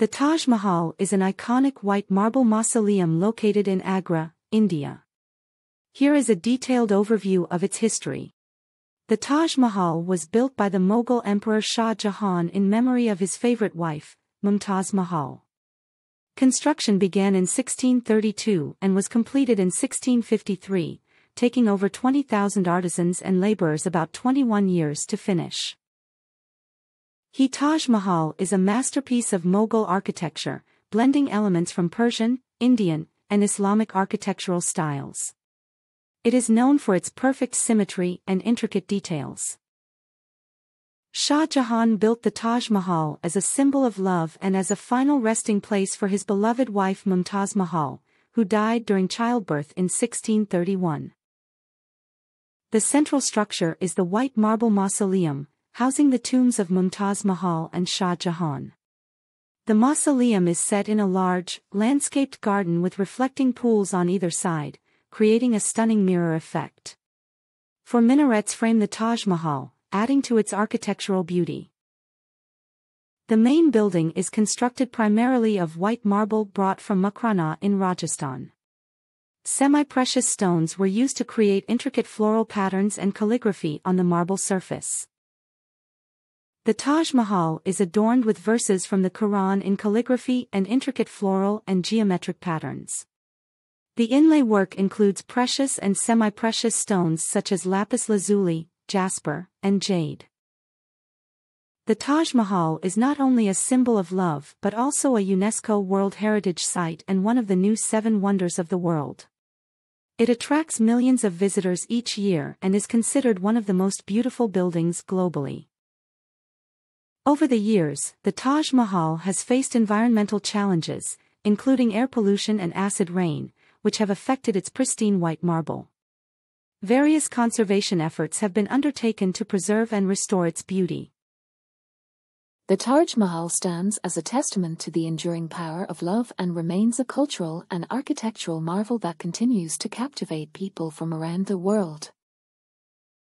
The Taj Mahal is an iconic white marble mausoleum located in Agra, India. Here is a detailed overview of its history. The Taj Mahal was built by the Mughal Emperor Shah Jahan in memory of his favorite wife, Mumtaz Mahal. Construction began in 1632 and was completed in 1653, taking over 20,000 artisans and laborers about 21 years to finish. He Taj Mahal is a masterpiece of Mughal architecture, blending elements from Persian, Indian, and Islamic architectural styles. It is known for its perfect symmetry and intricate details. Shah Jahan built the Taj Mahal as a symbol of love and as a final resting place for his beloved wife Mumtaz Mahal, who died during childbirth in 1631. The central structure is the white marble mausoleum, housing the tombs of Mumtaz Mahal and Shah Jahan. The mausoleum is set in a large, landscaped garden with reflecting pools on either side, creating a stunning mirror effect. Four minarets frame the Taj Mahal, adding to its architectural beauty. The main building is constructed primarily of white marble brought from Makrana in Rajasthan. Semi-precious stones were used to create intricate floral patterns and calligraphy on the marble surface. The Taj Mahal is adorned with verses from the Quran in calligraphy and intricate floral and geometric patterns. The inlay work includes precious and semi-precious stones such as lapis lazuli, jasper, and jade. The Taj Mahal is not only a symbol of love but also a UNESCO World Heritage Site and one of the new seven wonders of the world. It attracts millions of visitors each year and is considered one of the most beautiful buildings globally. Over the years, the Taj Mahal has faced environmental challenges, including air pollution and acid rain, which have affected its pristine white marble. Various conservation efforts have been undertaken to preserve and restore its beauty. The Taj Mahal stands as a testament to the enduring power of love and remains a cultural and architectural marvel that continues to captivate people from around the world.